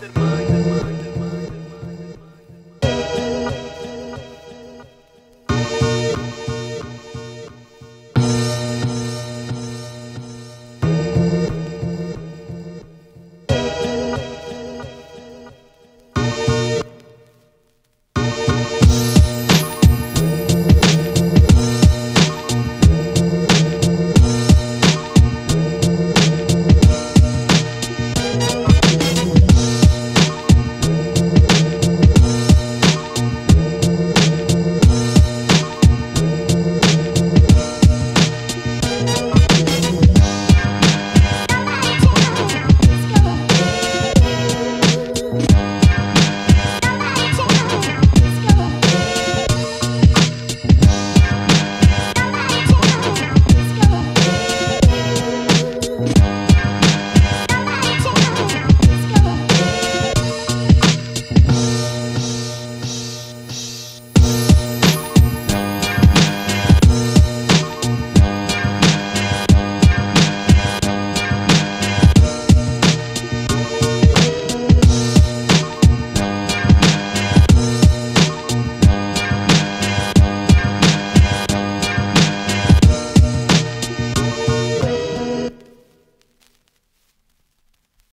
mind, mind, mind, mind.